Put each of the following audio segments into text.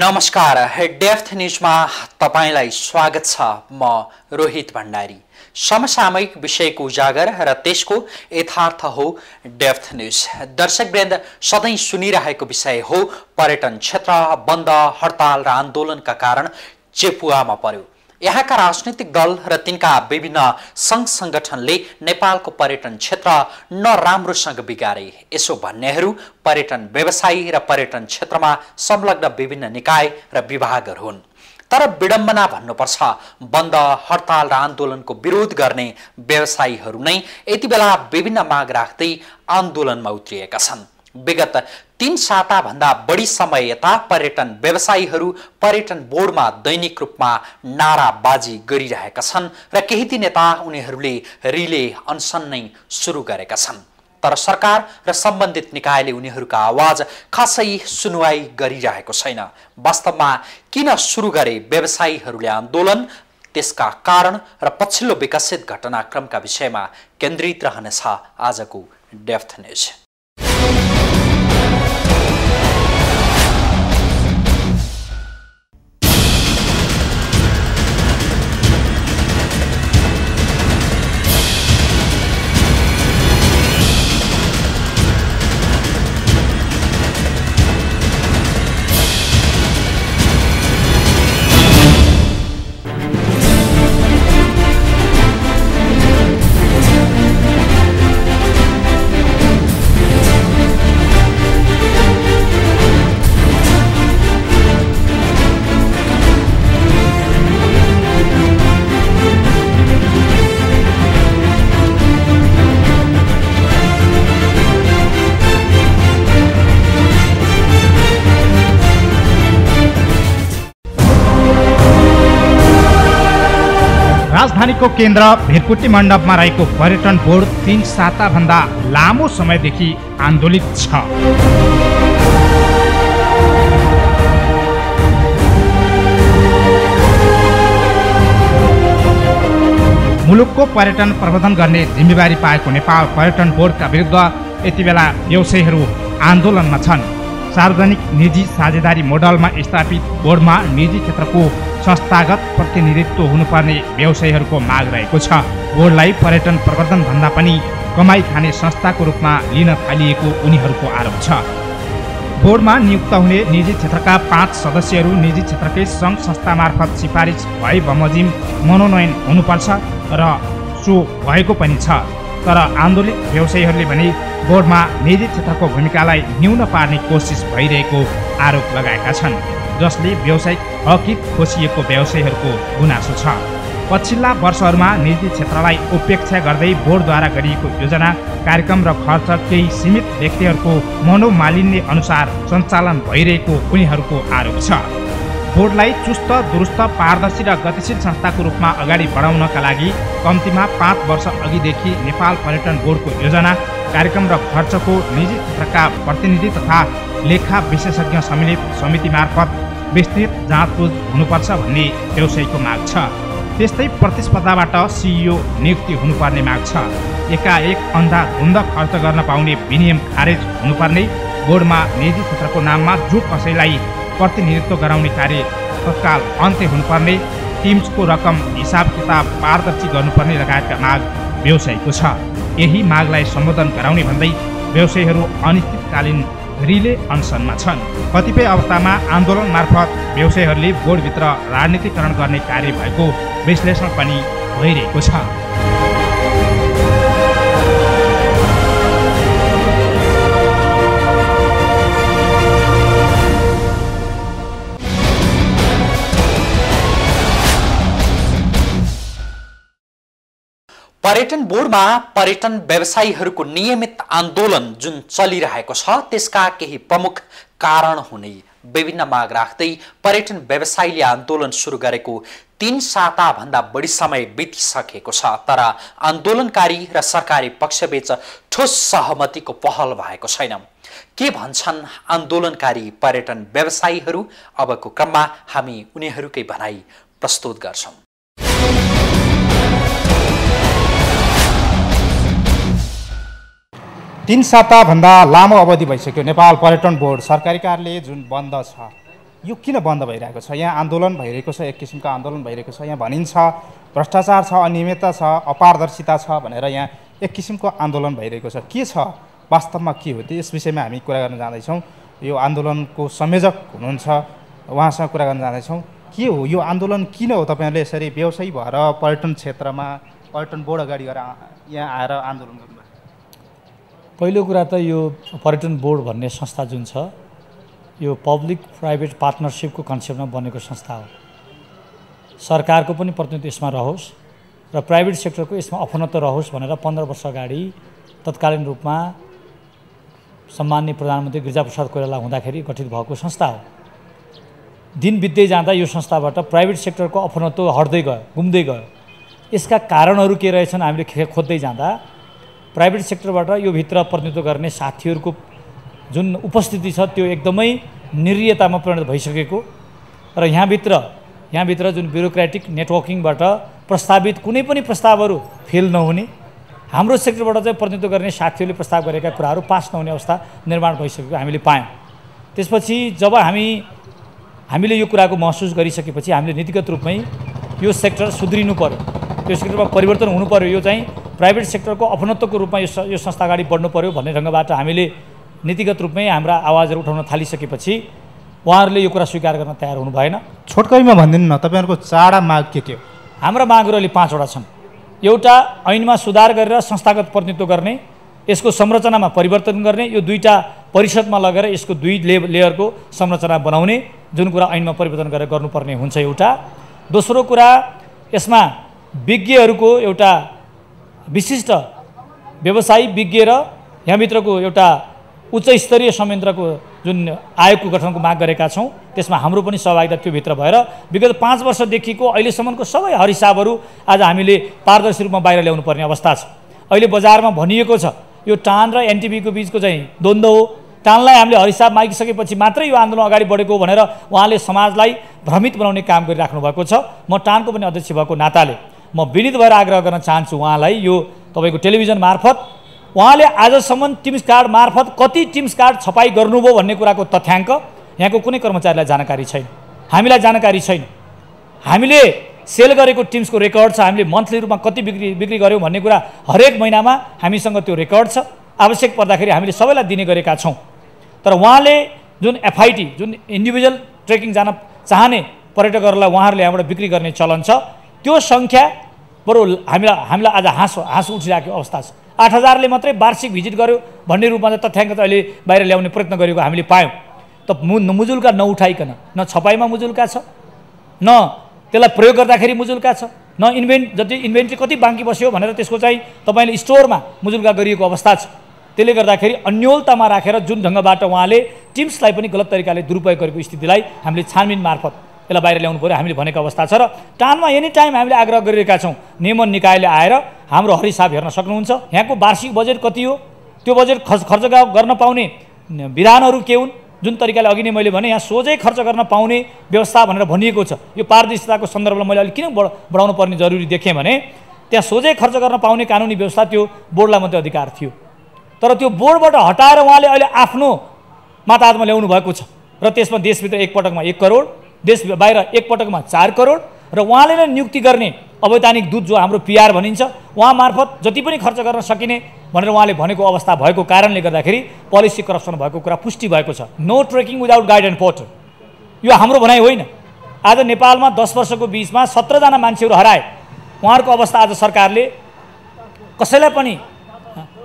नमस्कार डेफ्थ न्युजमा तपाईँलाई स्वागत छ। म रोहित भण्डारी। समसामयिक विषयको उजागर र त्यसको यथार्थ हो डेफ्थ न्युज। दर्शकवृन्द सधैँ सुनिरहेको विषय हो पर्यटन क्षेत्र बन्द हडताल र आन्दोलनका कारण चेपुवामा पर्यो। यहाँका राजनैतिक दल र तिनका विभिन्न सङ्घ सङ्गठनले नेपालको पर्यटन क्षेत्र नराम्रोसँग बिगारे। यसो भन्नेहरू पर्यटन व्यवसायी र पर्यटन क्षेत्रमा संलग्न विभिन्न निकाय र विभागहरू हुन्। तर विडम्बना भन्नुपर्छ बन्द हडताल र आन्दोलनको विरोध गर्ने व्यवसायीहरू नै यति बेला विभिन्न माग राख्दै आन्दोलनमा उत्रिएका छन्। विगत तिन साताभन्दा बढी समय यता पर्यटन व्यवसायीहरू पर्यटन बोर्डमा दैनिक रूपमा नाराबाजी गरिरहेका छन् र केही दिन यता उनीहरूले रिले अनसन नै सुरु गरेका छन्। तर सरकार र सम्बन्धित निकायले उनीहरूका आवाज खासै सुनवाई गरिरहेको छैन। वास्तवमा किन सुरु गरे व्यवसायीहरूले आन्दोलन? त्यसका कारण र पछिल्लो विकसित घटनाक्रमका विषयमा केन्द्रित रहनेछ आजको डेफ्थ न्युज। राजधानीको केन्द्र भिरकुटी मण्डपमा रहेको पर्यटन बोर्ड तिन साताभन्दा लामो समयदेखि आन्दोलित छ। मुलुकको पर्यटन प्रबन्धन गर्ने जिम्मेवारी पाएको नेपाल पर्यटन बोर्डका विरुद्ध यति बेला व्यवसायीहरू आन्दोलनमा छन्। सार्वजनिक निजी साझेदारी मोडलमा स्थापित बोर्डमा निजी क्षेत्रको संस्थागत प्रतिनिधित्व हुनुपर्ने व्यवसायीहरूको माग रहेको छ। बोर्डलाई पर्यटन प्रवर्धन भन्दा पनि कमाई खाने संस्थाको रूपमा लिन थालिएको उनीहरूको आरोप छ। बोर्डमा नियुक्त हुने निजी क्षेत्रका पाँच सदस्यहरू निजी क्षेत्रकै सङ्घ संस्था मार्फत सिफारिस भए बमोजिम मनोनयन हुनुपर्छ र सो भएको पनि छ। तर आन्दोलित व्यवसायीहरूले भने बोर्डमा निजी क्षेत्रको भूमिकालाई न्यून पार्ने कोसिस भइरहेको आरोप लगाएका छन्। जसले व्यावसायिक हकित खोसिएको व्यवसायीहरूको गुनासो छ। पछिल्ला वर्षहरूमा निजी क्षेत्रलाई उपेक्षा गर्दै बोर्डद्वारा गरिएको योजना कार्यक्रम र खर्च केही सीमित व्यक्तिहरूको मनोमालिन्य अनुसार सञ्चालन भइरहेको उनीहरूको आरोप छ। बोर्डलाई चुस्त दुरुस्त पारदर्शी र गतिशील संस्थाको रूपमा अगाडि बढाउनका लागि कम्तीमा पाँच वर्ष अघिदेखि नेपाल पर्यटन बोर्डको योजना कार्यक्रम र खर्चको निजी क्षेत्रका प्रतिनिधि तथा लेखा विशेषज्ञ सम्मिलित समिति मार्फत विस्तृत जाँचबुझ हुनुपर्छ भन्ने व्यवसायीको माग छ। त्यस्तै प्रतिस्पर्धाबाट सिइओ नियुक्ति हुनुपर्ने माग छ। एकाएक अन्धाधुन्द खर्च गर्न पाउने विनियम खारेज हुनुपर्ने बोर्डमा निजी क्षेत्रको नाममा जो कसैलाई प्रतिनिधित्व गराउने कार्य तत्काल अन्त्य हुनुपर्ने टिम्सको रकम हिसाब किताब पारदर्शी गर्नुपर्ने लगायतका माग व्यवसायीको छ। यही मागलाई सम्बोधन गराउने भन्दै व्यवसायीहरू अनिश्चितकालीन रिले अनसनमा छन्। कतिपय अवस्थामा आन्दोलन मार्फत व्यवसायीहरूले बोर्डभित्र राजनीतिकरण गर्ने कार्य भएको विश्लेषण पनि भइरहेको छ। पर्यटन बोर्डमा पर्यटन व्यवसायीहरूको नियमित आन्दोलन जुन चलिरहेको छ त्यसका केही प्रमुख कारण हुने विभिन्न माग राख्दै पर्यटन व्यवसायीले आन्दोलन सुरु गरेको तिन साताभन्दा बढी समय बितिसकेको छ। तर आन्दोलनकारी र सरकारी पक्षबीच ठोस सहमतिको पहल भएको छैन। के भन्छन् आन्दोलनकारी पर्यटन व्यवसायीहरू? अबको क्रममा हामी उनीहरूकै भनाइ प्रस्तुत गर्छौँ। तिन साताभन्दा लामो अवधि भइसक्यो। नेपाल पर्यटन बोर्ड सरकारी कार्यालय जुन बन्द छ यो किन बन्द भइरहेको छ? यहाँ आन्दोलन भइरहेको छ एक किसिमको आन्दोलन भइरहेको छ। यहाँ भनिन्छ भ्रष्टाचार छ अनियमितता छ अपारदर्शिता छ भनेर यहाँ एक किसिमको आन्दोलन भइरहेको छ। के छ? वास्तवमा के हो? त्यो यस विषयमा हामी कुरा गर्न जाँदैछौँ। यो आन्दोलनको संयोजक हुनुहुन्छ उहाँसँग कुरा गर्न जाँदैछौँ। के हो? यो आन्दोलन किन हो? तपाईँहरूले यसरी व्यवसायी भएर पर्यटन क्षेत्रमा पर्यटन बोर्ड अगाडि गएर यहाँ आएर आन्दोलन गर्नुभयो पहिलो कुरा त यो पर्यटन बोर्ड भन्ने संस्था जुन छ यो पब्लिक प्राइभेट पार्टनरसिपको कन्सेप्टमा बनेको संस्था हो। सरकारको पनि प्रतिनिधित्व यसमा रहोस् र प्राइभेट सेक्टरको यसमा अफनत्व रहोस् भनेर पन्ध्र वर्ष अगाडि तत्कालीन रूपमा सम्मान्य प्रधानमन्त्री गिरिजाप्रसाद कोइराला हुँदाखेरि गठित भएको संस्था हो। दिन बित्दै जाँदा यो संस्थाबाट प्राइभेट सेक्टरको अफनत्व हट्दै गयो घुम्दै गयो। यसका कारणहरू के रहेछन् हामीले खोज्दै जाँदा प्राइभेट सेक्टरबाट यो भित्र प्रतिनिधित्व गर्ने साथीहरूको जुन उपस्थिति छ त्यो एकदमै निर्यतामा परिणत भइसकेको। र यहाँभित्र यहाँभित्र जुन ब्युरोक्रेटिक नेटवर्किङबाट प्रस्तावित कुनै पनि प्रस्तावहरू फेल नहुने हाम्रो सेक्टरबाट चाहिँ प्रतिनिधित्व गर्ने साथीहरूले प्रस्ताव गरेका कुराहरू पास नहुने अवस्था निर्माण भइसकेको हामीले पायौँ। त्यसपछि जब हामी हामीले यो कुराको महसुस गरिसकेपछि हामीले नीतिगत रूपमै यो सेक्टर सुध्रिनु पऱ्यो यो सेक्टरमा परिवर्तन हुनु पऱ्यो यो चाहिँ प्राइभेट सेक्टरको अपनत्वको रूपमा यो यो संस्था अगाडि बढ्नु पऱ्यो भन्ने ढङ्गबाट हामीले नीतिगत रूपमै हाम्रा आवाजहरू उठाउन थालिसकेपछि उहाँहरूले यो कुरा स्वीकार गर्न तयार हुनु भएन छोटकरीमा भनिदिनु न तपाईँहरूको चाडा माग के के हो हाम्रा मागहरू अहिले पाँचवटा छन्। एउटा ऐनमा सुधार गरेर संस्थागत प्रतिनिधित्व गर्ने यसको संरचनामा परिवर्तन गर्ने यो दुईवटा परिषदमा लगेर यसको दुई ले लेयरको संरचना बनाउने जुन कुरा ऐनमा परिवर्तन गरेर गर्नुपर्ने हुन्छ एउटा। दोस्रो कुरा यसमा विज्ञहरूको एउटा विशिष्ट व्यवसायी विज्ञ र यहाँभित्रको एउटा उच्च स्तरीय संयन्त्रको जुन आयोगको गठनको माग गरेका छौँ त्यसमा हाम्रो पनि सहभागिता त्योभित्र भएर विगत पाँच वर्षदेखिको अहिलेसम्मको सबै हरिसाबहरू आज हामीले पारदर्शी रूपमा बाहिर ल्याउनु पर्ने अवस्था छ। अहिले बजारमा भनिएको छ यो टान र एनटिभीको बिचको चाहिँ द्वन्द्व हो। टानलाई हामीले हरिसाब मागिसकेपछि मात्रै यो आन्दोलन अगाडि बढेको भनेर उहाँले समाजलाई भ्रमित बनाउने काम गरिराख्नु भएको छ। म टानको पनि अध्यक्ष भएको नाताले म विनित भएर आग्रह गर्न चाहन्छु उहाँलाई यो तपाईँको टेलिभिजन मार्फत। उहाँले आजसम्म टिम्स कार्ड मार्फत कति टिम्स कार्ड छपाई गर्नुभयो भन्ने कुराको तथ्याङ्क यहाँको कुनै कर्मचारीलाई जानकारी छैन। हामीलाई जानकारी छैन। हामीले सेल गरेको टिम्सको रेकर्ड छ हामीले मन्थली रूपमा कति बिक्री बिक्री गऱ्यौँ भन्ने कुरा हरेक महिनामा हामीसँग त्यो रेकर्ड छ। आवश्यक पर्दाखेरि हामीले सबैलाई दिने गरेका छौँ। तर उहाँले जुन एफआइटी जुन इन्डिभिजुअल ट्रेकिङ जान चाहने पर्यटकहरूलाई उहाँहरूले यहाँबाट बिक्री गर्ने चलन छ त्यो सङ्ख्या बरु हामीलाई हामीलाई आज हाँस हाँस उठिरहेको अवस्था छ। आठ हजारले मात्रै वार्षिक भिजिट गर्यो भन्ने रूपमा चाहिँ तथ्याङ्क चाहिँ अहिले बाहिर ल्याउने प्रयत्न गरेको हामीले पायौँ। त मु मुजुल्का नउठाइकन न छपाइमा मुजुल्का छ न त्यसलाई प्रयोग गर्दाखेरि मुजुल्का छ न इन्भेन्ट जति इन्भेन्ट्री कति बाँकी बस्यो भनेर त्यसको चाहिँ तपाईँले स्टोरमा मुजुल्का गरिएको अवस्था छ। त्यसले गर्दाखेरि अन्यलतामा राखेर जुन ढङ्गबाट उहाँले टिम्सलाई पनि गलत तरिकाले दुरुपयोग गरेको स्थितिलाई हामीले छानबिन मार्फत यसलाई बाहिर ल्याउनु पऱ्यो। हामीले भनेको अवस्था छ र टानमा एनी टाइम हामीले आग्रह गरिरहेका छौँ नियमन निकायले आएर हाम्रो हरिसाब हेर्न सक्नुहुन्छ। यहाँको वार्षिक बजेट कति हो? त्यो बजेट खर्च खर्च गर्न पाउने विधानहरू के हुन्? जुन तरिकाले अघि नै मैले भने यहाँ सोझै खर्च गर्न पाउने व्यवस्था भनेर भनिएको छ। यो पारदर्शिताको सन्दर्भमा मैले अलिक किन बढाउनु पर्ने जरुरी देखेँ भने त्यहाँ सोझै खर्च गर्न पाउने कानुनी व्यवस्था त्यो बोर्डलाई मात्रै अधिकार थियो। तर त्यो बोर्डबाट हटाएर उहाँले अहिले आफ्नो माताहतमा ल्याउनु भएको छ र त्यसमा देशभित्र एकपटकमा एक करोड देश बाहिर एकपटकमा चार करोड र उहाँले नै नियुक्ति गर्ने अवैधानिक दूत जो हाम्रो पिआर भनिन्छ उहाँ मार्फत जति पनि खर्च गर्न सकिने भनेर उहाँले भनेको अवस्था भएको कारणले गर्दाखेरि पोलिसी करप्सन भएको कुरा पुष्टि भएको छ। No trekking without guide and porter यो हाम्रो भनाइ होइन। आज नेपालमा दस वर्षको बिचमा सत्रजना मान्छेहरू हराए। उहाँहरूको अवस्था आज सरकारले कसैलाई पनि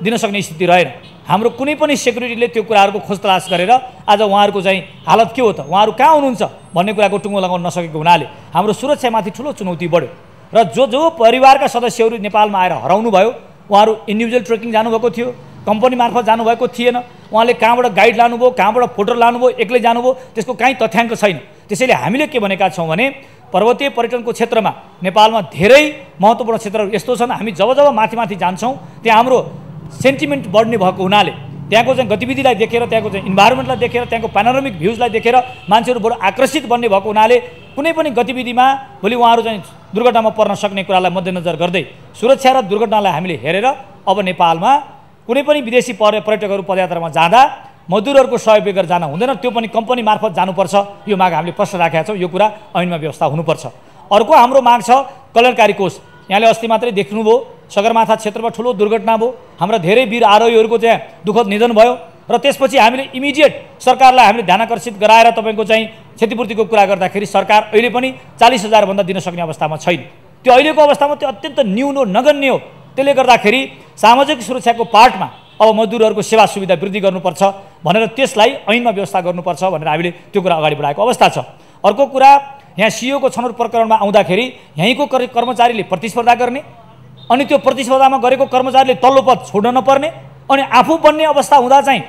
दिन सक्ने स्थिति रहेन। हाम्रो कुनै पनि सेक्युरिटीले त्यो कुराहरूको खोज तलास गरेर आज उहाँहरूको चाहिँ हालत के हो त? उहाँहरू कहाँ हुनुहुन्छ? भन्ने कुराको टुङ्गो लगाउन नसकेको हुनाले हाम्रो सुरक्षामाथि ठुलो चुनौती बढ्यो। र जो जो परिवारका सदस्यहरू नेपालमा आएर हराउनु भयो उहाँहरू इन्डिभिजुअल ट्रेकिङ जानुभएको थियो कम्पनी मार्फत जानुभएको थिएन। उहाँले कहाँबाट गाइड लानुभयो कहाँबाट फोटो लानुभयो एक्लै जानुभयो त्यसको काहीँ तथ्याङ्क छैन। त्यसैले हामीले के भनेका छौँ भने पर्वतीय पर्यटनको क्षेत्रमा नेपालमा धेरै महत्त्वपूर्ण क्षेत्रहरू यस्तो छन्। हामी जब जब माथि माथि जान्छौँ त्यहाँ हाम्रो सेन्टिमेन्ट बढ्ने भएको हुनाले त्यहाँको चाहिँ गतिविधिलाई देखेर त्यहाँको चाहिँ इन्भाइरोमेन्टलाई देखेर त्यहाँको पेनोरमिक भ्युजलाई देखेर मान्छेहरू बडो आकर्षित बन्ने भएको हुनाले कुनै पनि गतिविधिमा भोलि उहाँहरू चाहिँ दुर्घटनामा पर्न सक्ने कुरालाई मध्यनजर गर्दै सुरक्षा र दुर्घटनालाई हामीले हेरेर अब नेपालमा कुनै पनि विदेशी पर्य पर्यटकहरू पदयात्रामा जाँदा मजदुरहरूको सहयोग बेगर जान हुँदैन त्यो पनि कम्पनी मार्फत जानुपर्छ। यो माग हामीले प्रश्न राखेका छौँ। यो कुरा ऐनमा व्यवस्था हुनुपर्छ। अर्को हाम्रो माग छ कल्याणकारी कोष। यहाँले अस्ति मात्रै देख्नुभयो सगरमाथा क्षेत्रमा ठुलो दुर्घटना भयो। हाम्रा धेरै वीर आरोहीहरूको त्यहाँ दुःखद निधन भयो र त्यसपछि हामीले इमिडिएट सरकारलाई हामीले ध्यान आकर्षित गराएर तपाईँको चाहिँ क्षतिपूर्तिको कुरा गर्दाखेरि सरकार अहिले पनि चालिस हजारभन्दा दिन सक्ने अवस्थामा छैन। त्यो अहिलेको अवस्थामा त्यो अत्यन्त न्यून हो नगण्य हो। त्यसले गर्दाखेरि सामाजिक सुरक्षाको पार्टमा अब मजदुरहरूको सेवा सुविधा वृद्धि गर्नुपर्छ भनेर त्यसलाई ऐनमा व्यवस्था गर्नुपर्छ भनेर हामीले त्यो कुरा अगाडि बढाएको अवस्था छ। अर्को कुरा यहाँ सिओको छनौट प्रकरणमा आउँदाखेरि यहीँको कर्मचारीले प्रतिस्पर्धा गर्ने अनि त्यो प्रतिस्पर्धामा गरेको कर्मचारीले तल्लो पद छोड्न नपर्ने अनि आफू बन्ने अवस्था हुँदा चाहिँ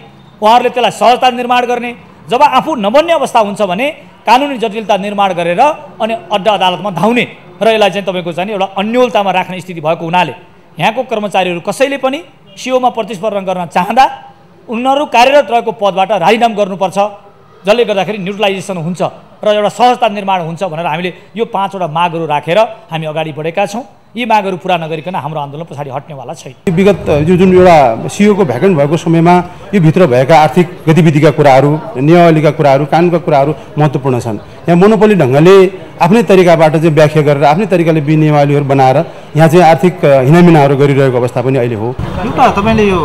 उहाँहरूले त्यसलाई सहजता निर्माण गर्ने। जब आफू नबन्ने अवस्था हुन्छ भने कानुनी जटिलता निर्माण गरेर अनि अड्डा अदालतमा धाउने। र यसलाई चाहिँ तपाईँको चाहिँ एउटा अन्यलतामा राख्ने स्थिति भएको हुनाले यहाँको कर्मचारीहरू कसैले पनि सिओमा प्रतिस्पर्धा गर्न चाहँदा उनीहरू कार्यरत रहेको पदबाट राजीनाम गर्नुपर्छ जसले गर्दाखेरि न्युट्रलाइजेसन हुन्छ र एउटा सहजता निर्माण हुन्छ भनेर हामीले यो पाँचवटा मागहरू राखेर हामी अगाडि बढेका छौँ। यी मागहरू पुरा नगरिकन हाम्रो आन्दोलन पछाडि हट्नेवाला छैन। विगत यो जुन एउटा सिओको भ्याकेन्ट भएको समयमा यो भित्र भएका आर्थिक गतिविधिका कुराहरू नियमावलीका कुराहरू कानुनका कुराहरू महत्त्वपूर्ण छन्। यहाँ मोनोपोली ढङ्गले आफ्नै तरिकाबाट चाहिँ व्याख्या गरेर आफ्नै तरिकाले नियमावलीहरू बनाएर यहाँ चाहिँ आर्थिक हिनामिनाहरू गरिरहेको अवस्था पनि अहिले हो। एउटा तपाईँले यो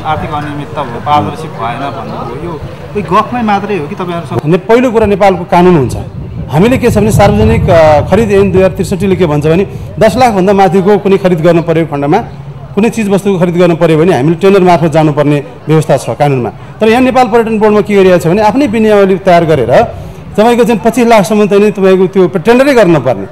आर्थिक अनियमितता भयो पारदर्शी भएन भन्नुभयो। यो गफमै मात्रै हो कि तपाईँहरू पहिलो कुरा नेपालको कानुन हुन्छ। हामीले के छ भने सार्वजनिक खरिद ऐन दुई हजार त्रिसठीले के भन्छ भने दस लाखभन्दा माथिको कुनै खरिद गर्नु परेको खण्डमा कुनै चिजवस्तुको खरिद गर्नु पऱ्यो भने हामीले टेन्डर मार्फत जानुपर्ने व्यवस्था छ कानुनमा। तर यहाँ नेपाल पर्यटन बोर्डमा के गरिरहेको छ भने आफ्नै विनियमावली तयार गरेर तपाईँको चाहिँ पच्चिस लाखसम्म चाहिँ तपाईँको त्यो टेन्डरै गर्नु पर्ने।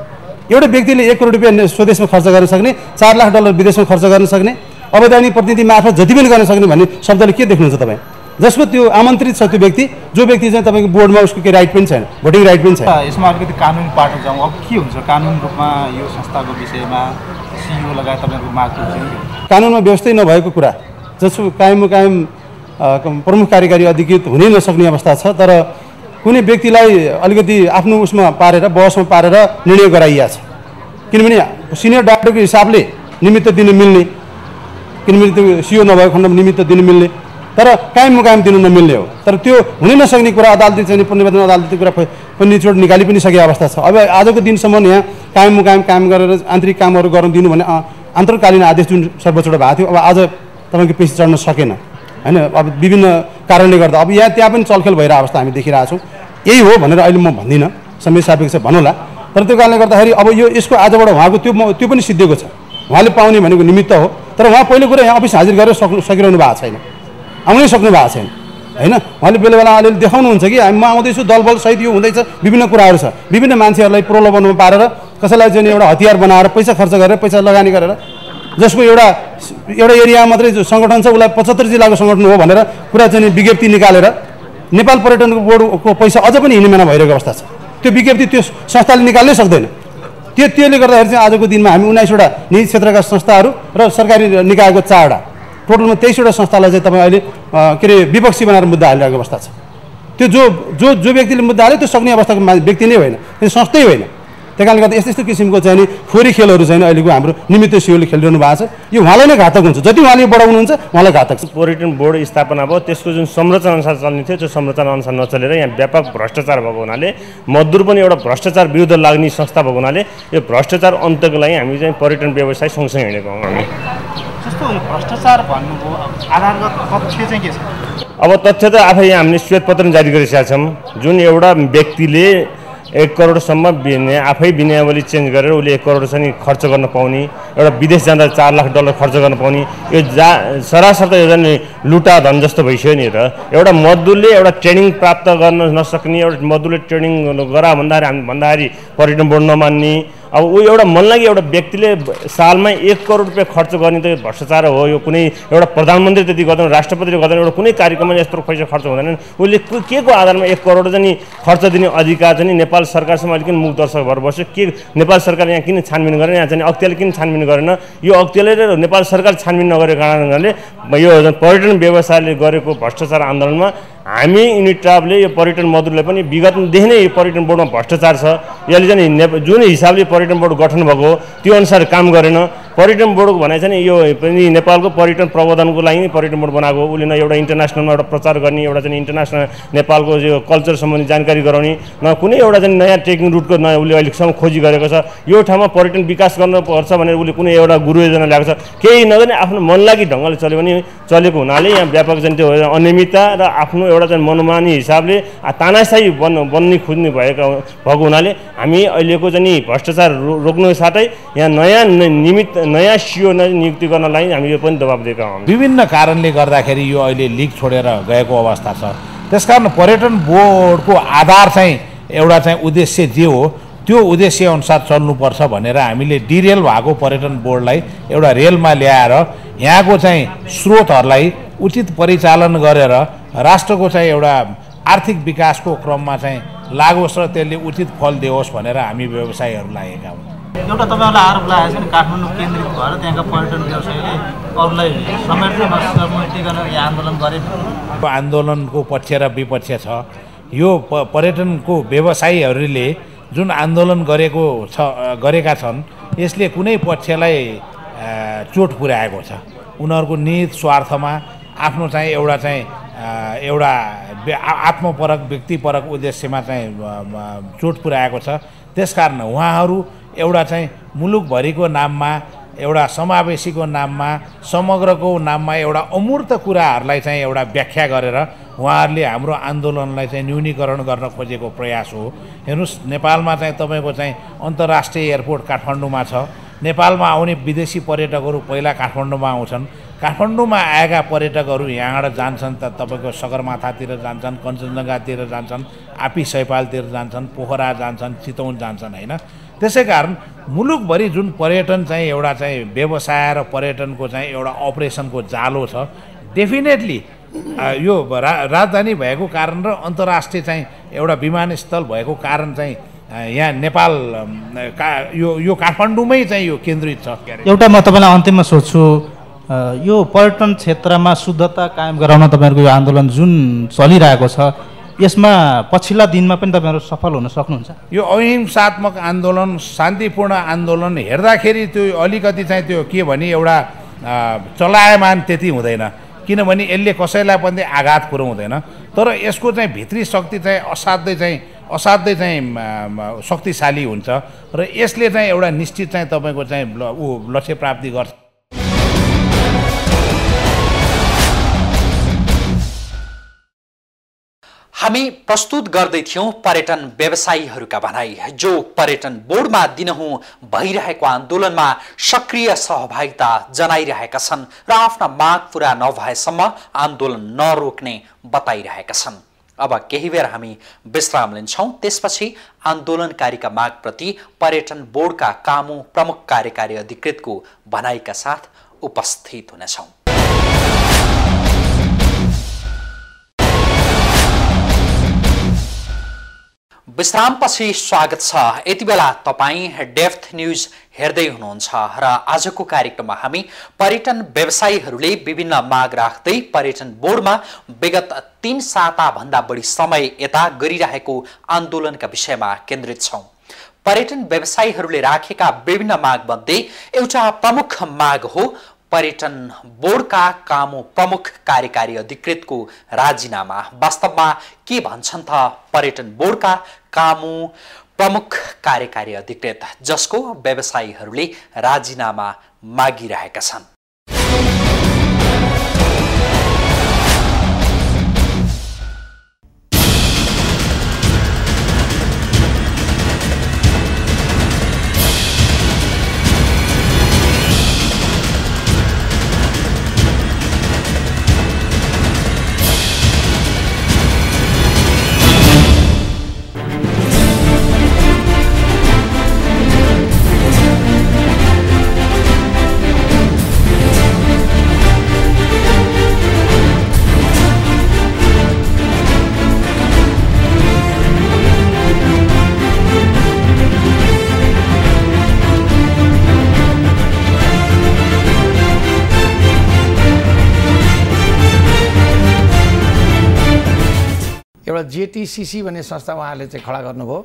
एउटा व्यक्तिले एक करोड रुपियाँ स्वदेशमा खर्च गर्न सक्ने चार लाख डलर विदेशमा खर्च गर्न सक्ने अवैधानिक प्रतिनिधि मार्फत जति पनि गर्न सक्ने भन्ने शब्दले के देख्नुहुन्छ तपाईँ? जसको त्यो आमन्त्रित छ त्यो व्यक्ति जो व्यक्ति चाहिँ तपाईँको बोर्डमा उसको केही राइट पनि छैन भोटिङ राइट पनि छैन। यसमा अलिकति कानुन पाटो जाउँ। अब के हुन्छ? कानुन रूपमा यो संस्थाको विषयमा सिइओ लगायत तपाईँहरूको माग कानुनमा व्यवस्थै नभएको कुरा जसको कायम कायम प्रमुख कार्यकारी अधिकृत हुनै नसक्ने अवस्था छ तर कुनै व्यक्तिलाई अलिकति आफ्नो उसमा पारेर बहसमा पारेर निर्णय गराइएको छ। किनभने सिनियर डाक्टरको हिसाबले निमित्त दिनु मिल्ने किनभने त्यो सिओ नभएको खण्डमा निमित्त दिनु मिल्ने। तर कायम मुकायम दिनु नमिल्ने हो। तर त्यो हुनै नसक्ने कुरा अदालती चाहिँ प्रतिवेदन अदालती कुरा पनि निचोड निकाली पनि सकेको अवस्था छ। अब आजको दिनसम्म यहाँ कायम मुकायम काम गरेर आन्तरिक कामहरू गर्न दिनु भने अन्तर्कालीन आदेश जुन सर्वोच्चबाट भएको थियो अब आज तपाईँको पेसी चढ्न सकेन। होइन अब विभिन्न कारणले गर्दा। अब यहाँ त्यहाँ पनि चलखेल भइरहेको अवस्था हामी देखिरहेको छौँ। यही हो भनेर अहिले म भन्दिनँ। समय सापेक्ष भनौँला तर त्यो कारणले गर्दाखेरि अब यो यसको आजबाट उहाँको त्यो त्यो पनि सिद्धिएको छ। उहाँले पाउने भनेको निमित्त हो। तर उहाँ पहिलो कुरा यहाँ अफिस हाजिर गरेर सक्नु सकिरहनु भएको छैन। आउनै सक्नु भएको छैन। होइन? उहाँले बेला बेला अलिअलि देखाउनुहुन्छ कि? म आउँदैछु दलबल सहित यो हुँदैछ विभिन्न कुराहरू छ। विभिन्न मान्छेहरूलाई प्रलोभनमा पारेर कसैलाई चाहिँ एउटा हतियार बनाएर पैसा खर्च गरेर पैसा लगानी गरेर जसको एउटा एउटा एरिया मात्रै जो सङ्गठन छ उसलाई पचहत्तर जिल्लाको सङ्गठन हो भनेर कुरा चाहिँ विज्ञप्ति निकालेर नेपाल पर्यटनको बोर्डको पैसा अझ पनि हिँड्ने भइरहेको अवस्था छ। त्यो विज्ञप्ति त्यो संस्थाले निकाल्नै सक्दैन। त्यो त्यसले गर्दाखेरि चाहिँ आजको दिनमा हामी उन्नाइसवटा निजी क्षेत्रका संस्थाहरू र सरकारी निकायको चारवटा टोटलमा तेइसवटा संस्थालाई चाहिँ तपाईँ अहिले के अरे विपक्षी बनाएर मुद्दा हालिरहेको अवस्था छ। त्यो जो जो जो व्यक्तिले मुद्दा हाल्यो त्यो सक्ने अवस्थाको व्यक्ति नै होइन। त्यो संस्थै होइन। त्यही कारणले गर्दा यस्तो यस्तो किसिमको चाहिँ नि फोरी खेलहरू चाहिँ अहिलेको हाम्रो निमित्त सिओले खेलिरहनु भएको छ। यो उहाँलाई नै घातक हुन्छ। जति उहाँले बढाउनुहुन्छ उहाँलाई घातक छ। पर्यटन बोर्ड स्थापना भयो। त्यसको जुन संरचना अनुसार चल्ने थियो त्यो संरचना अनुसार नचलेर यहाँ व्यापक भ्रष्टाचार भएको हुनाले मजदुर पनि एउटा भ्रष्टाचार विरुद्ध लाग्ने संस्था भएको हुनाले यो भ्रष्टाचार अन्तको लागि हामी चाहिँ पर्यटन व्यवसाय सँगसँगै हिँडेको हौँ हामी। जस्तो भ्रष्टाचार भन्नुभयो? आधारगत तथ्य चाहिँ के छ? अब तथ्य त आफै यहाँ हामीले श्वेतपत्र जारी गरिसकेका छौँ। जुन एउटा व्यक्तिले एक करोडसम्म बिने आफै बिनावली चेन्ज गरेर उसले एक करोड चाहिँ खर्च गर्न पाउने एउटा विदेश जाँदा चार लाख डलर खर्च गर्न पाउने यो जा सरासर त यो झन् लुटा धन जस्तो भइसक्यो नि त। एउटा मजदुरले एउटा ट्रेनिङ प्राप्त गर्न नसक्ने एउटा मजदुरले ट्रेनिङ गरा भन्दाखेरि हामी भन्दाखेरि पर्यटन बोर्ड नमान्ने अब ऊ एउटा मन लागि एउटा व्यक्तिले सालमा एक करोड रुपियाँ खर्च गर्ने त भ्रष्टाचार हो यो कुनै एउटा प्रधानमन्त्री त्यति गर्दैन राष्ट्रपतिले गर्दैन एउटा कुनै कार्यक्रममा यस्तो पैसा खर्च हुँदैन उसले के को आधारमा एक करोड चाहिँ खर्च दिने अधिकार चाहिँ नेपाल सरकारसँग अलिकति मुख दर्शक भएर बस्यो? के नेपाल सरकार यहाँ किन छानबिन गरेन? यहाँ चाहिँ अख्तियारले किन छानबिन गरेन? यो अख्तियारले र नेपाल सरकार छानबिन नगरेको कारणले यो पर्यटन व्यवसायले गरेको भ्रष्टाचार आन्दोलनमा हामी युनिट्राबले यो पर्यटन मजदुरलाई पनि विगतदेखि नै यो पर्यटन बोर्डमा भ्रष्टाचार छ। यसले चाहिँ जुन हिसाबले पर्यटन बोर्ड गठन भएको त्यो अनुसार काम गरेन। पर्यटन बोर्डको भनाइ छ नि यो पनि नेपालको पर्यटन प्रबन्धनको लागि नै पर्यटन बोर्ड बनाएको। उसले न एउटा इन्टरनेसनलमा एउटा प्रचार गर्ने एउटा चाहिँ इन्टरनेसनल नेपालको यो कल्चर सम्बन्धी जानकारी गराउने न कुनै एउटा चाहिँ नयाँ ट्रेकिङ रुटको न उसले अहिलेसम्म खोजी गरेको छ यो ठाउँमा पर्यटन विकास गर्नुपर्छ भनेर उसले कुनै एउटा गुरु योजना ल्याएको छ केही नगर्ने आफ्नो मनलागी ढङ्गले चल्यो भने चलेको हुनाले यहाँ व्यापक चाहिँ त्यो अनियमितता र आफ्नो एउटा चाहिँ मनोमानी हिसाबले आ, तानासाही बन्न खोज्ने भएको भएको हुनाले हामी अहिलेको चाहिँ भ्रष्टाचार रोक्नु साथै यहाँ नयाँ निमित्त नयाँ सिओ नियुक्ति गर्नलाई हामी यो पनि दबाब दिएका हौँ विभिन्न कारणले गर्दाखेरि यो अहिले लिक छोडेर गएको अवस्था छ। त्यसकारण पर्यटन बोर्डको आधार चाहिँ एउटा चाहिँ उद्देश्य जे हो त्यो उद्देश्य अनुसार चल्नुपर्छ भनेर हामीले डिरेल भएको पर्यटन बोर्डलाई एउटा रेलमा ल्याएर यहाँको चाहिँ स्रोतहरूलाई उचित परिचालन गरेर राष्ट्रको चाहिँ एउटा आर्थिक विकासको क्रममा चाहिँ लागोस् र त्यसले उचित फल दियोस् भनेर हामी व्यवसायीहरू लागेका हौँ एउटा तपाईँहरूलाई आरोप लागेको छ नि काठमाडौँ केन्द्रित भएर त्यहाँका पर्यटन व्यवसायीले अरूलाई समेट्दै गर्न यहाँ आन्दोलन गरे। आन्दोलनको पक्ष र विपक्ष छ। यो प पर्यटनको व्यवसायीहरूले जुन आन्दोलन गरेको छ गरेका छन् यसले कुनै पक्षलाई चोट पुर्याएको छ। उनीहरूको निहित स्वार्थमा आफ्नो चाहिँ एउटा चाहिँ एउटा आत्मपरक व्यक्तिपरक उद्देश्यमा चाहिँ चोट पुर्याएको छ। त्यसकारण उहाँहरू एउटा चाहिँ मुलुकभरिको नाममा एउटा समावेशीको नाममा समग्रको नाममा एउटा अमूर्त कुराहरूलाई चाहिँ एउटा व्याख्या गरेर उहाँहरूले हाम्रो आन्दोलनलाई चाहिँ न्यूनीकरण गर्न खोजेको प्रयास हो। हेर्नुहोस् नेपालमा चाहिँ तपाईँको चाहिँ अन्तर्राष्ट्रिय एयरपोर्ट काठमाडौँमा छ। नेपालमा आउने विदेशी पर्यटकहरू पहिला काठमाडौँमा आउँछन्। काठमाडौँमा आएका पर्यटकहरू यहाँबाट जान्छन् त तपाईँको सगरमाथातिर जान्छन् कञ्चनजङ्घातिर जान्छन् आपी सैपालतिर जान्छन् पोखरा जान्छन् चितवन जान्छन् होइन? त्यसै कारण मुलुकभरि जुन पर्यटन चाहिँ एउटा चाहिँ व्यवसाय र पर्यटनको चाहिँ एउटा अपरेसनको जालो छ डेफिनेटली यो रा राजधानी भएको कारण र अन्तर्राष्ट्रिय चाहिँ एउटा विमानस्थल भएको कारण चाहिँ यहाँ नेपाल का यो यो काठमाडौँमै चाहिँ यो केन्द्रित छ। एउटा म तपाईँलाई अन्तिममा सोध्छु यो पर्यटन क्षेत्रमा शुद्धता कायम गराउन तपाईँहरूको यो आन्दोलन जुन चलिरहेको छ यसमा पछिल्ला दिनमा पनि तपाईँहरू सफल हुन सक्नुहुन्छ। यो अहिंसात्मक आन्दोलन शान्तिपूर्ण आन्दोलन हेर्दाखेरि त्यो अलिकति चाहिँ त्यो के भने एउटा चलायमान त्यति हुँदैन। किनभने यसले कसैलाई पनि आघात पुर्याउँदैन तर यसको चाहिँ भित्री शक्ति चाहिँ असाध्यै चाहिँ असाध्यै चाहिँ शक्तिशाली हुन्छ। र यसले चाहिँ एउटा निश्चित चाहिँ तपाईँको चाहिँ ऊ लक्ष्य प्राप्ति गर्छ। हामी प्रस्तुत गर्दै थियौँ पर्यटन व्यवसायीहरूका भनाइ जो पर्यटन बोर्डमा दिनहुँ भइरहेको आन्दोलनमा सक्रिय सहभागिता जनाइरहेका छन् र आफ्ना माग पुरा नभएसम्म आन्दोलन नरोक्ने बताइरहेका छन्। अब केही बेर हामी विश्राम लिन्छौँ त्यसपछि आन्दोलनकारीका मागप्रति पर्यटन बोर्डका कामु प्रमुख कार्यकारी अधिकृतको भनाइका साथ उपस्थित हुनेछौँ। विश्रामपछि स्वागत छ। यति बेला तपाईँ डेफ्थ न्युज हेर्दै हुनुहुन्छ र आजको कार्यक्रममा हामी पर्यटन व्यवसायीहरूले विभिन्न माग राख्दै पर्यटन बोर्डमा विगत तिन साताभन्दा बढी समय यता गरिरहेको आन्दोलनका विषयमा केन्द्रित छौँ। पर्यटन व्यवसायीहरूले राखेका विभिन्न मागमध्ये एउटा प्रमुख माग हो पर्यटन बोर्डका कामु प्रमुख कार्यकारी अधिकृतको राजीनामा। वास्तवमा के भन्छन् त पर्यटन बोर्डका कामु प्रमुख कार्यकारी अधिकृत जसको व्यवसायीहरूले राजीनामा मागिरहेका छन्? जेटिसिसी भन्ने संस्था उहाँहरूले चाहिँ खडा गर्नुभयो।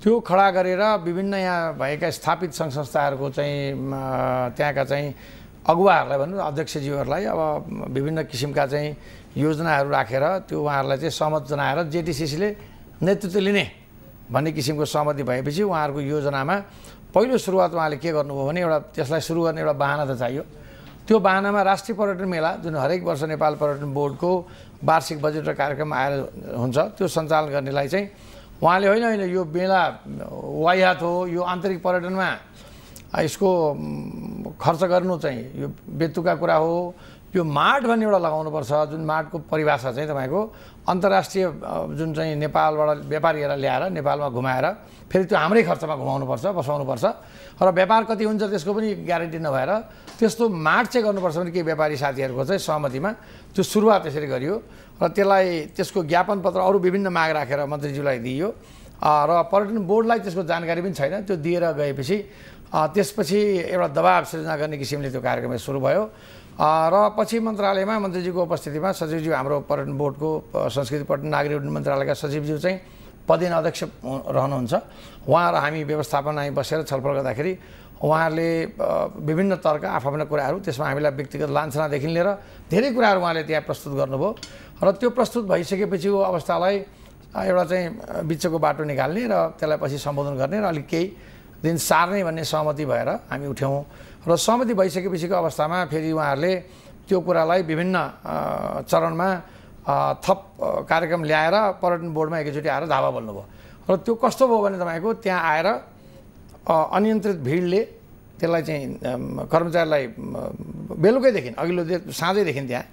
त्यो खडा गरेर विभिन्न यहाँ भएका स्थापित सङ्घ संस्थाहरूको चाहिँ त्यहाँका चाहिँ अगुवाहरूलाई भनौँ अध्यक्षज्यूहरूलाई अब विभिन्न किसिमका चाहिँ योजनाहरू राखेर त्यो उहाँहरूलाई चाहिँ सहमत जनाएर जेटिसिसीले नेतृत्व लिने भन्ने किसिमको सहमति भएपछि उहाँहरूको योजनामा पहिलो सुरुवात उहाँले के गर्नुभयो भने एउटा त्यसलाई सुरु गर्ने एउटा बाहना त चाहियो। त्यो बाहनामा राष्ट्रिय पर्यटन मेला जुन हरेक वर्ष नेपाल पर्यटन बोर्डको वार्षिक बजेट र कार्यक्रम आएर हुन्छ। त्यो सञ्चालन गर्नेलाई चाहिँ उहाँले होइन होइन यो मेला वायात हो यो आन्तरिक पर्यटनमा यसको खर्च गर्नु चाहिँ यो बेतुका कुरा हो यो माट भन्ने एउटा लगाउनुपर्छ जुन माटको परिभाषा चाहिँ तपाईँको अन्तर्राष्ट्रिय जुन चाहिँ नेपालबाट व्यापारीहरूलाई ल्याएर नेपालमा घुमाएर फेरि त्यो हाम्रै खर्चमा घुमाउनुपर्छ बसाउनुपर्छ। र व्यापार कति हुन्छ त्यसको पनि ग्यारेन्टी नभएर त्यस्तो माट चाहिँ गर्नुपर्छ भने केही व्यापारी साथीहरूको चाहिँ सहमतिमा त्यो सुरुवात त्यसरी गरियो। र त्यसलाई त्यसको ज्ञापन पत्र अरू विभिन्न माग राखेर मन्त्रीज्यूलाई दिइयो। र पर्यटन बोर्डलाई त्यसको जानकारी पनि छैन। त्यो दिएर गएपछि त्यसपछि एउटा दबाब सृजना गर्ने किसिमले त्यो कार्यक्रम सुरु भयो। र पछि मन्त्रालयमा मन्त्रीजीको उपस्थितिमा सचिवज्यू हाम्रो पर्यटन बोर्डको संस्कृति पर्यटन नागरिक उड्डयन मन्त्रालयका सचिवज्यू चाहिँ पदेन अध्यक्ष रहनुहुन्छ। उहाँ र हामी व्यवस्थापन हामी बसेर छलफल गर्दाखेरि उहाँहरूले विभिन्न तर्क आफ्ना कुराहरू त्यसमा हामीलाई व्यक्तिगत लान्छनादेखि लिएर धेरै कुराहरू उहाँले त्यहाँ प्रस्तुत गर्नुभयो। र त्यो प्रस्तुत भइसकेपछिको अवस्थालाई एउटा चाहिँ बिचको बाटो निकाल्ने र त्यसलाई पछि सम्बोधन गर्ने र अलिक केही दिन सार्ने भन्ने सहमति भएर हामी उठ्यौँ। र सहमति भइसकेपछिको अवस्थामा फेरि उहाँहरूले त्यो कुरालाई विभिन्न चरणमा थप कार्यक्रम ल्याएर पर्यटन बोर्डमा एकैचोटि आएर धावा बोल्नुभयो। र त्यो कस्तो भयो भने तपाईँको त्यहाँ आएर अनियन्त्रित भिडले त्यसलाई चाहिँ कर्मचारीलाई बेलुकैदेखि अघिल्लो साँझैदेखि त्यहाँ।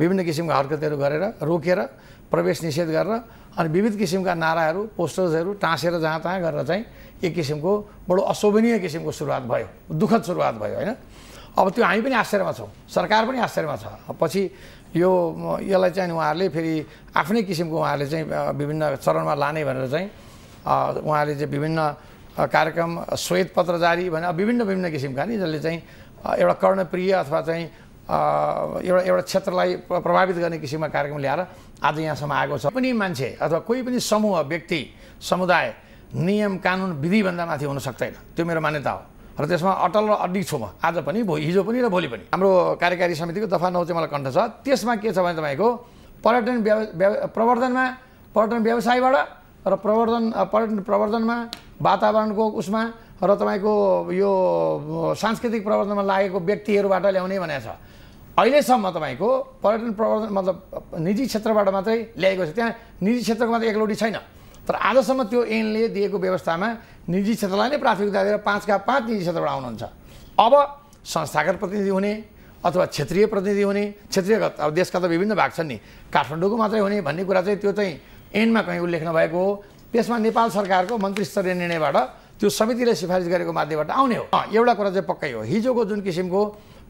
विभिन्न किसिमका हरकतहरू गरेर रोकेर प्रवेश निषेध गरेर अनि विविध किसिमका नाराहरू पोस्टर्सहरू टाँसेर जहाँ तहाँ गरेर चाहिँ एक किसिमको बडो अशोभनीय किसिमको सुरुवात भयो दुःखद सुरुवात भयो होइन? अब त्यो हामी पनि आश्चर्यमा छौँ सरकार पनि आश्चर्यमा छ। पछि यो यसलाई चाहिँ उहाँहरूले फेरि आफ्नै किसिमको उहाँहरूले चाहिँ विभिन्न चरणमा लाने भनेर चाहिँ उहाँले चाहिँ विभिन्न कार्यक्रम श्वेत पत्र जारी भने विभिन्न विभिन्न किसिमका नि जसले चाहिँ एउटा कर्णप्रिय अथवा चाहिँ एउटा एउटा क्षेत्रलाई प्र- प्रभावित गर्ने किसिमका कार्यक्रम ल्याएर आज यहाँसम्म आएको छ। पनि मान्छे अथवा कोही पनि समूह व्यक्ति समुदाय नियम कानुन विधिभन्दा माथि हुन सक्दैन। त्यो मेरो मान्यता हो। र त्यसमा अटल र अडिग छु म। आज पनि भो हिजो पनि र भोलि पनि। हाम्रो कार्यकारी समितिको दफा नौ चाहिँ मलाई कण्ठ छ। त्यसमा के छ भने तपाईँको पर्यटन व्यव प्रवर्धनमा पर्यटन व्यवसायबाट र प्रवर्धन पर्यटन प्रवर्धनमा वातावरणको उसमा र तपाईँको यो सांस्कृतिक प्रवर्धनमा लागेको व्यक्तिहरूबाट ल्याउने भनेको छ। अहिलेसम्म तपाईँको पर्यटन प्रवर्धन मतलब निजी क्षेत्रबाट मात्रै ल्याएको छ। त्यहाँ निजी क्षेत्रको मात्रै एकलौटी छैन। तर आजसम्म त्यो ऐनले दिएको व्यवस्थामा निजी क्षेत्रलाई नै प्राथमिकता दिएर पाँचका पाँच निजी क्षेत्रबाट आउनुहुन्छ। अब संस्थागत प्रतिनिधि हुने अथवा क्षेत्रीय प्रतिनिधि हुने क्षेत्रीयगत अब देशका त विभिन्न भाग छन् नि। काठमाडौँको मात्रै हुने भन्ने कुरा चाहिँ त्यो चाहिँ ऐनमा कहीँ उल्लेख नभएको हो। त्यसमा नेपाल सरकारको मन्त्री स्तरीय निर्णयबाट त्यो समितिले सिफारिस गरेको माध्यमबाट आउने हो। एउटा कुरा चाहिँ पक्कै हो। हिजोको जुन किसिमको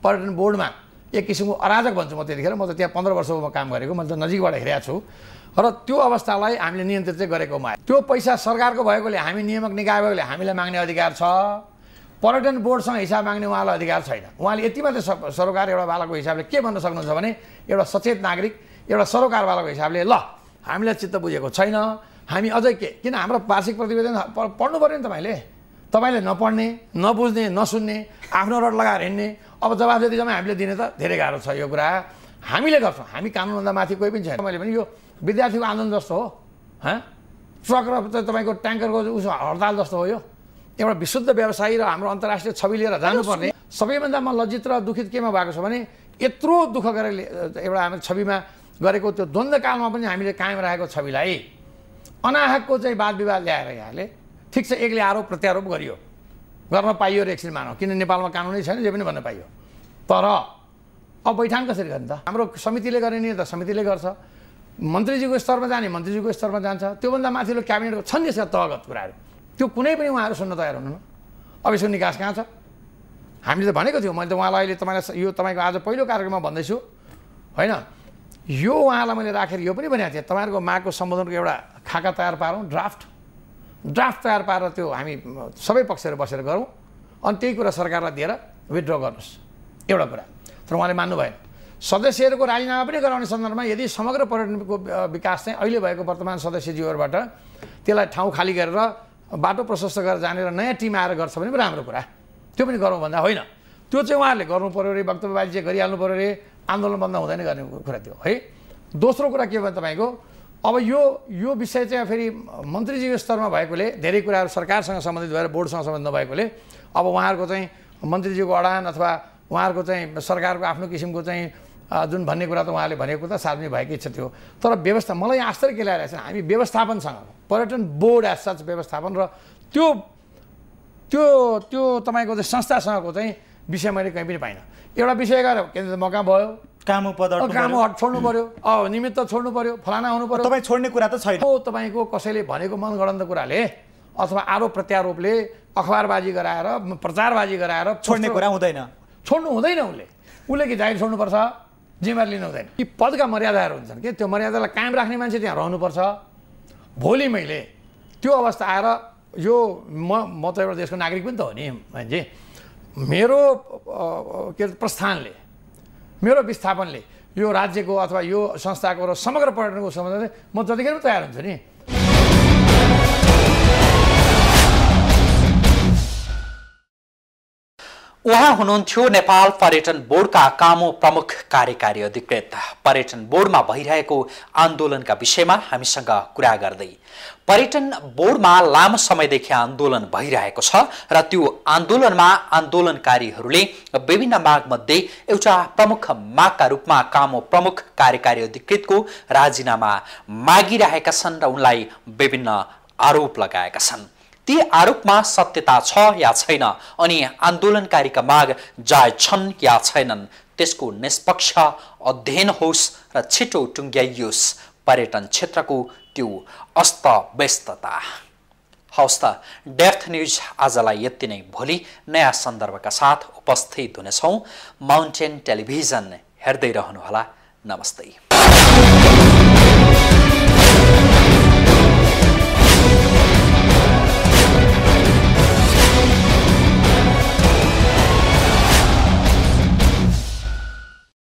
पर्यटन बोर्डमा एक किसिमको अराजक भन्छु म त्यतिखेर म त त्यहाँ पन्ध्र वर्षको म काम गरेको मैले त नजिकबाट हेरेको छु। र त्यो अवस्थालाई हामीले नियन्त्रित चाहिँ गरेकोमा त्यो पैसा सरकारको भएकोले हामी नियामक निकाय भएकोले हामीलाई माग्ने अधिकार छ। पर्यटन बोर्डसँग हिसाब माग्ने उहाँलाई अधिकार छैन। उहाँले यति मात्रै सरोकार एउटा बालकको हिसाबले के भन्न सक्नुहुन्छ भने एउटा सचेत नागरिक एउटा सरोकारवालाको हिसाबले ल हामीलाई चित्त बुझेको छैन। हामी अझै के किन हाम्रो वार्षिक प्रतिवेदन पढ्नु पऱ्यो नि तपाईँले तपाईँले नपढ्ने नबुझ्ने नसुन्ने आफ्नो रड लगाएर हिँड्ने अब जवाब जति जम्मै हामीले दिने त धेरै गाह्रो छ यो कुरा। हामीले गर्छौँ। हामी कानुनभन्दा माथि कोही पनि छैन। मैले पनि यो विद्यार्थीको आन्दोलन जस्तो हो हँ? ट्रक र तपाईँको ट्याङ्करको उसो हडताल जस्तो हो यो। एउटा विशुद्ध व्यवसायी र हाम्रो अन्तर्राष्ट्रिय छवि लिएर जानुपर्ने। सबैभन्दा म लज्जित र दुखित केमा भएको छ भने यत्रो दुःख गरेर एउटा हाम्रो छविमा गरेको त्यो द्वन्द्वकालमा पनि हामीले कायम राखेको छविलाई अनाहकको चाहिँ वाद विवाद ल्याएर यहाँले ठिक छ एकले आरोप प्रत्यारोप गरियो। गर्न पाइयो र एकछिन मानौ। किन नेपालमा कानुनै छैन जे पनि भन्न पाइयो। तर अब बैठान कसरी गर्ने त? हाम्रो समितिले गर्ने नि त समितिले गर्छ। मन्त्रीजीको स्तरमा जाने मन्त्रीजीको स्तरमा जान्छ। त्योभन्दा माथिल्लो क्याबिनेटको छन् यसका तहगत कुराहरू। त्यो कुनै पनि उहाँहरू सुन्न तयार हुनुहुन्न। अब यसको निकास कहाँ छ? हामीले त भनेको थियौँ। मैले त उहाँलाई अहिले तपाईँलाई यो तपाईँको आज पहिलो कार्यक्रममा भन्दैछु। होइन? यो उहाँलाई मैले राखेर यो पनि भनेको थिएँ तपाईँहरूको मागको सम्बोधनको एउटा खाका तयार पारौँ ड्राफ्ट ड्राफ्ट तयार पारेर त्यो हामी सबै पक्षहरू बसेर गरौँ अनि त्यही कुरा सरकारलाई दिएर विथड्र गर्नुहोस्। एउटा कुरा। तर उहाँले मान्नु भएन सदस्यहरूको राजीनामा पनि गराउने सन्दर्भमा यदि समग्र पर्यटनको विकास चाहिँ अहिले भएको वर्तमान सदस्यज्यूहरूबाट त्यसलाई ठाउँ खाली गरेर बाटो प्रशस्त गरेर जाने र नयाँ टिम आएर गर्छ भने पनि राम्रो कुरा। त्यो पनि गरौँ भन्दा होइन। त्यो चाहिँ उहाँहरूले गर्नु पऱ्यो अरे वक्तव्यबाजी चाहिँ गरिहाल्नु पऱ्यो अरे। आन्दोलन बन्द हुँदैन गर्ने कुरा त्यो है? दोस्रो कुरा के भयो तपाईँको अब यो यो विषय चाहिँ फेरि मन्त्रीजीको स्तरमा भएकोले धेरै कुराहरू सरकारसँग सम्बन्धित भएर बोर्डसँग सम्बन्धित नभएकोले अब उहाँहरूको चाहिँ मन्त्रीजीको अडान अथवा उहाँहरूको चाहिँ सरकारको आफ्नो किसिमको चाहिँ जुन भन्ने कुरा त उहाँले भनेको त सार्वजनिक भएकै छ त्यो तर व्यवस्था मलाई आश्चर्य के लागेको छ हामी व्यवस्थापनसँग पर्यटन बोर्ड एज सच व्यवस्थापन र त्यो त्यो त्यो तपाईँको चाहिँ संस्थासँगको चाहिँ विषय मैले कहीँ पनि पाइनँ। एउटा विषय गरेर केन्द्र मौका भयो? काम पद काम छोड्नु पऱ्यो। अब निमित्त छोड्नु पऱ्यो फलाना हुनु पऱ्यो। तपाईँ छोड्ने कुरा त छैन। हो तपाईँको कसैले भनेको मनगढन्त कुराले अथवा आरोप प्रत्यारोपले अखबारबाजी गराएर प्रचारबाजी गराएर छोड्ने कुरा हुँदैन। छोड्नु हुँदैन उसले। उसले कि जागिर छोड्नुपर्छ? जिम्मेवारी लिनु हुँदैन। कि पदका मर्यादाहरू हुन्छन् कि? त्यो मर्यादालाई कायम राख्ने मान्छे त्यहाँ रहनुपर्छ। भोलि मैले त्यो अवस्था आएर यो म म त एउटा देशको नागरिक पनि त हो नि मान्छे। मेरो के अरे प्रस्थानले मेरो विस्थापनले यो राज्यको अथवा यो संस्थाको र समग्र पर्यटनको सम्बन्ध म जतिखेर पनि तयार हुन्छु नि। उहाँ हुनुहुन्थ्यो नेपाल पर्यटन बोर्डका कामो प्रमुख कार्यकारी अधिकृत। पर्यटन बोर्डमा भइरहेको आन्दोलनका विषयमा हामीसँग कुरा गर्दै। पर्यटन बोर्डमा लामो समयदेखि आन्दोलन भइरहेको छ र त्यो आन्दोलनमा आन्दोलनकारीहरूले विभिन्न मागमध्ये एउटा प्रमुख मागका रूपमा कामो प्रमुख कार्यकारी अधिकृतको राजीनामा मागिरहेका छन् र उनलाई विभिन्न आरोप लगाएका छन्। ती आरोपमा सत्यता छ या छैन अनि आन्दोलनकारीका माग जायज छन् या छैनन् त्यसको निष्पक्ष अध्ययन होस् र छिटो टुङ्ग्याइयोस् पर्यटन क्षेत्रको त्यो अस्त व्यस्तता हवस् त डेफ्थ न्युज आजलाई यति नै भोलि नयाँ सन्दर्भका साथ उपस्थित हुनेछौँ। माउन्टेन टेलिभिजन हेर्दै रहनुहोला। नमस्ते।